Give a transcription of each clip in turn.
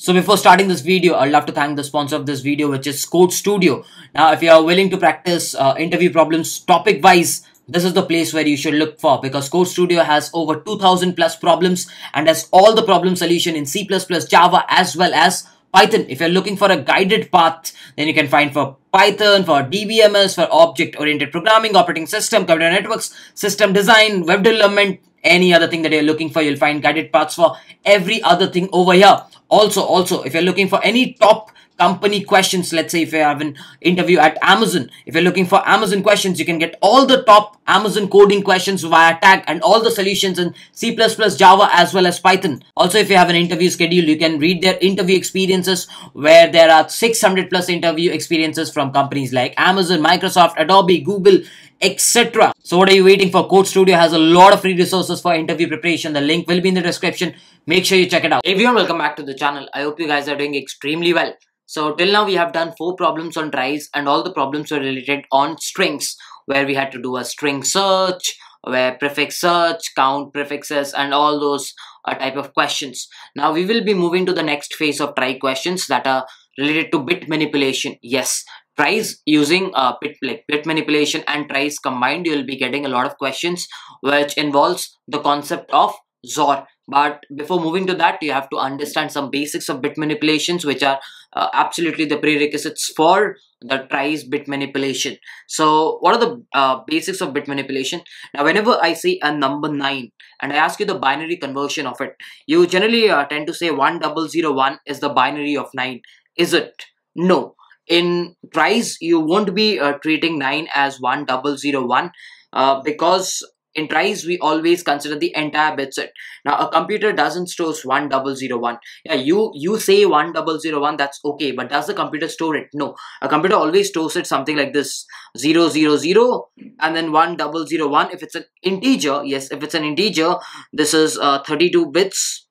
So before starting this video, I'd love to thank the sponsor of this video, which is Code Studio. Now, if you are willing to practice uh, interview problems topic wise, this is the place where you should look for because Code Studio has over 2000 plus problems and has all the problem solution in C++, Java as well as Python. If you're looking for a guided path, then you can find for Python, for DBMS, for object-oriented programming, operating system, computer networks, system design, web development, any other thing that you're looking for, you'll find guided paths for every other thing over here. Also, also, if you're looking for any top company questions, let's say if you have an interview at Amazon, if you're looking for Amazon questions, you can get all the top Amazon coding questions via tag and all the solutions in C++, Java as well as Python. Also, if you have an interview schedule, you can read their interview experiences where there are 600 plus interview experiences from companies like Amazon, Microsoft, Adobe, Google, etc. So what are you waiting for? Code Studio has a lot of free resources for interview preparation. The link will be in the description. Make sure you check it out. Everyone, welcome back to the channel. I hope you guys are doing extremely well. So till now we have done four problems on tries and all the problems were related on strings where we had to do a string search, where prefix search, count prefixes and all those uh, type of questions. Now we will be moving to the next phase of trie questions that are related to bit manipulation. Yes, tries using uh, bit, like bit manipulation and tries combined you will be getting a lot of questions which involves the concept of XOR but before moving to that you have to understand some basics of bit manipulations which are uh, absolutely the prerequisites for the tries bit manipulation. So what are the uh, basics of bit manipulation? Now whenever i see a number 9 and i ask you the binary conversion of it you generally uh, tend to say 1001 is the binary of 9 is it? No in tries you won't be uh, treating 9 as 1001 uh, because in tries we always consider the entire bit set. Now a computer doesn't store 1001 yeah you you say 1001 that's okay but does the computer store it? No. A computer always stores it something like this 000 and then 1001 if it's an integer yes if it's an integer this is uh, 32 bits.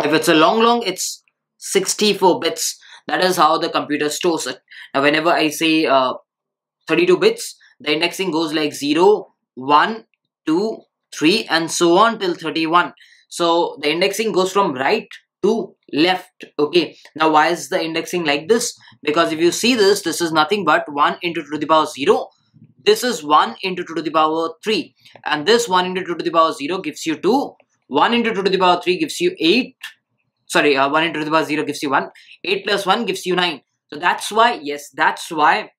If it's a long long it's 64 bits that is how the computer stores it now whenever i say uh, 32 bits the indexing goes like 0 1 2, 3 and so on till 31. So the indexing goes from right to left. Okay. Now why is the indexing like this? Because if you see this, this is nothing but 1 into 2 to the power 0. This is 1 into 2 to the power 3. And this 1 into 2 to the power 0 gives you 2. 1 into 2 to the power 3 gives you 8. Sorry, uh, 1 into the power 0 gives you 1. 8 plus 1 gives you 9. So that's why, yes, that's why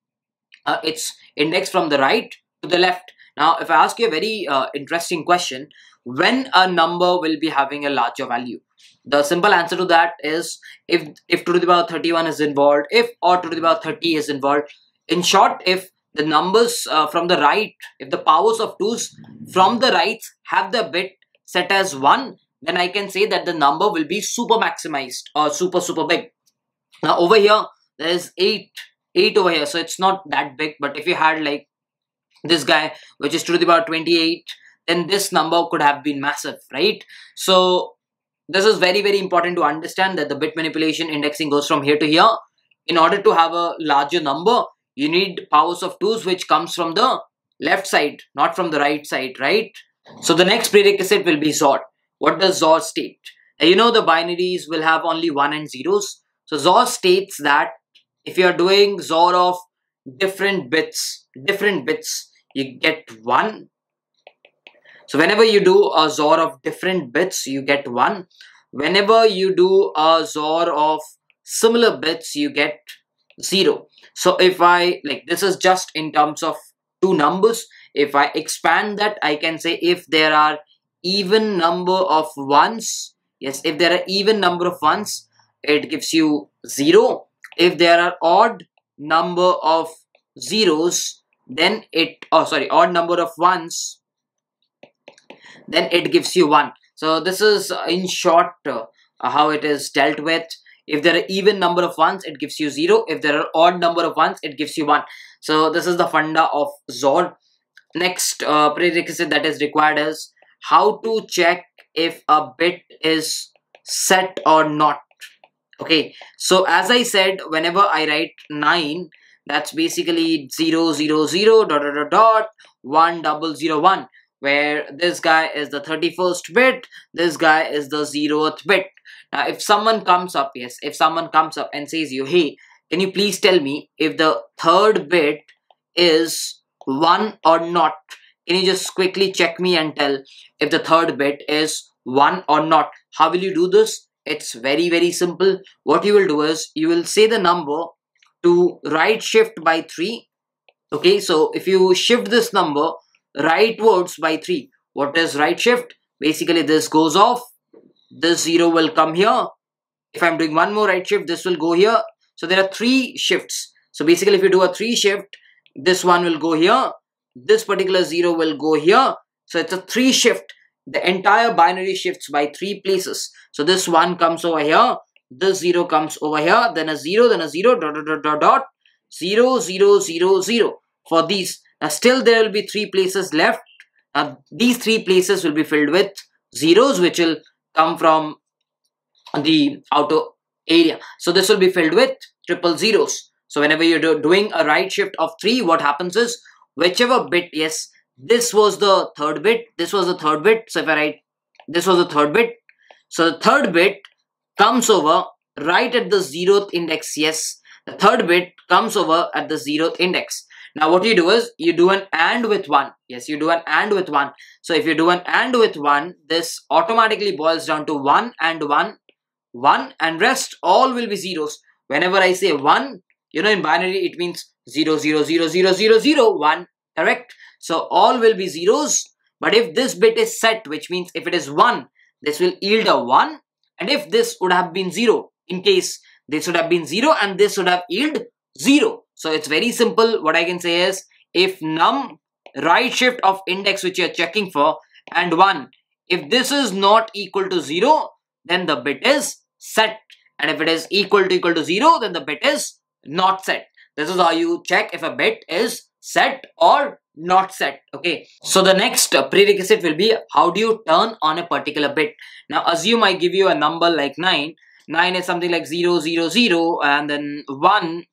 uh, it's indexed from the right to the left. Now, if I ask you a very uh, interesting question, when a number will be having a larger value? The simple answer to that is if if 2 to the power 31 is involved, if or 2 to the power 30 is involved. In short, if the numbers uh, from the right, if the powers of 2's from the right have the bit set as 1, then I can say that the number will be super maximized or super super big. Now over here, there is 8, 8 over here, so it's not that big, but if you had like this guy which is to the power 28 then this number could have been massive right? So this is very very important to understand that the bit manipulation indexing goes from here to here. In order to have a larger number you need powers of 2's which comes from the left side not from the right side right? So the next prerequisite will be XOR what does XOR state? Now, you know the binaries will have only 1 and zeros. So XOR states that if you are doing XOR of different bits different bits you get 1 so whenever you do a XOR of different bits you get 1 whenever you do a XOR of similar bits you get 0 so if I like this is just in terms of two numbers. If I expand that I can say if there are even number of ones. Yes if there are even number of ones it gives you 0 if there are odd number of zeros then it oh sorry odd number of ones then it gives you one. So this is uh, in short uh, how it is dealt with. If there are even number of ones it gives you zero. If there are odd number of ones it gives you one. So this is the funda of XOR next uh, prerequisite that is required is how to check if a bit is set or not okay so as i said whenever i write 9 that's basically 0 0 0 dot dot dot, dot 1 double 0 1 where this guy is the 31st bit this guy is the 0th bit Now, if someone comes up, yes, if someone comes up and says you, hey, can you please tell me if the third bit is 1 or not? Can you just quickly check me and tell if the third bit is 1 or not? How will you do this? It's very, very simple. What you will do is you will say the number to right shift by 3. Okay, so if you shift this number rightwards by 3, what is right shift? Basically, this goes off. This 0 will come here. If I'm doing one more right shift, this will go here. So there are three shifts. So basically, if you do a 3 shift, this one will go here. This particular 0 will go here. So it's a 3 shift. The entire binary shifts by 3 places. So this 1 comes over here. This 0 comes over here. Then a 0, then a 0, dot, dot, dot, dot, dot. 0, 0, 0, 0 for these. Now still there will be 3 places left now these three places will be filled with zeros which will come from the outer area. So this will be filled with triple zeros. So whenever you're do doing a right shift of 3, what happens is whichever bit, yes, this was the third bit, this was the third bit. So if I write, this was the third bit. So the third bit comes over right at the zeroth index, yes. The third bit comes over at the zeroth index. Now what you do is you do an AND with 1. Yes, you do an AND with 1. So if you do an AND with 1, this automatically boils down to 1 and 1, 1 and rest all will be zeros. Whenever I say 1, you know in binary it means 0, 0, 0, 0, 0, 0, 1, correct? So all will be zeros. But if this bit is set, which means if it is 1, this will yield a 1. And if this would have been 0, in case this would have been 0 and this would have yield 0. So it's very simple. What I can say is if num right shift of index which you're checking for and 1, if this is not equal to 0, then the bit is set. And if it is equal to equal to 0, then the bit is not set. This is how you check if a bit is set or not set okay so the next prerequisite will be how do you turn on a particular bit now assume i give you a number like 9 9 is something like 0 0 0 and then 1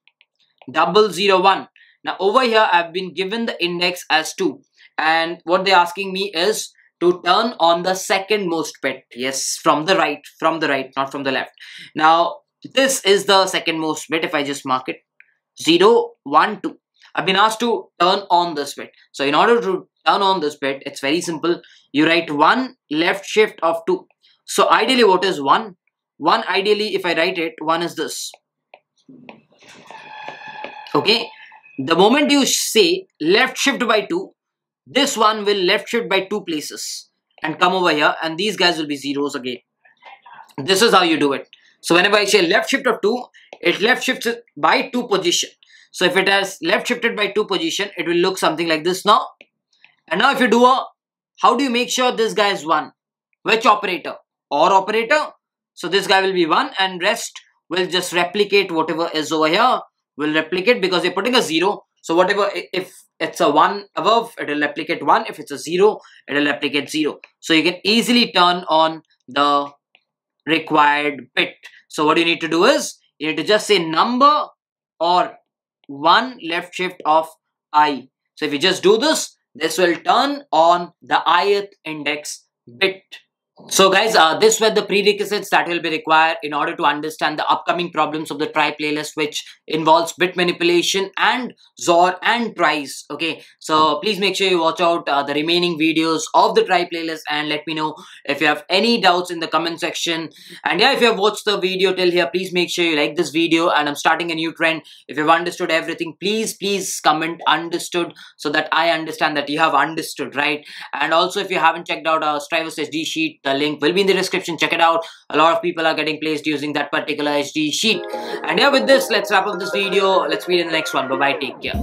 double zero one. Now over here I've been given the index as 2 and what they're asking me is to turn on the second most bit. Yes, from the right, from the right, not from the left. Now this is the second most bit if I just mark it 0, 1, 2. I've been asked to turn on this bit. So in order to turn on this bit, it's very simple. You write 1 left shift of 2. So ideally what is 1? 1 ideally if I write it, 1 is this okay the moment you say left shift by 2 this one will left shift by two places and come over here and these guys will be zeros again this is how you do it so whenever I say left shift of 2 it left shifts by 2 position so if it has left shifted by 2 position it will look something like this now and now if you do a how do you make sure this guy is 1 which operator or operator so this guy will be 1 and rest will just replicate whatever is over here will replicate because you're putting a 0. So whatever, if it's a 1 above, it will replicate 1. If it's a 0, it will replicate 0. So you can easily turn on the required bit. So what you need to do is, you need to just say number or 1 left shift of i. So if you just do this, this will turn on the ith index bit. So guys, uh, this were the prerequisites that will be required in order to understand the upcoming problems of the trie playlist which involves bit manipulation and XOR and tries. Okay, so please make sure you watch out uh, the remaining videos of the trie playlist and let me know if you have any doubts in the comment section. And yeah, if you have watched the video till here, please make sure you like this video and I'm starting a new trend. If you've understood everything, please, please comment understood so that I understand that you have understood, right? And also if you haven't checked out our Striver's SDE sheet, the link will be in the description. Check it out. A lot of people are getting placed using that particular SDE sheet. And yeah, with this, let's wrap up this video. Let's meet in the next one. Bye-bye. Take care.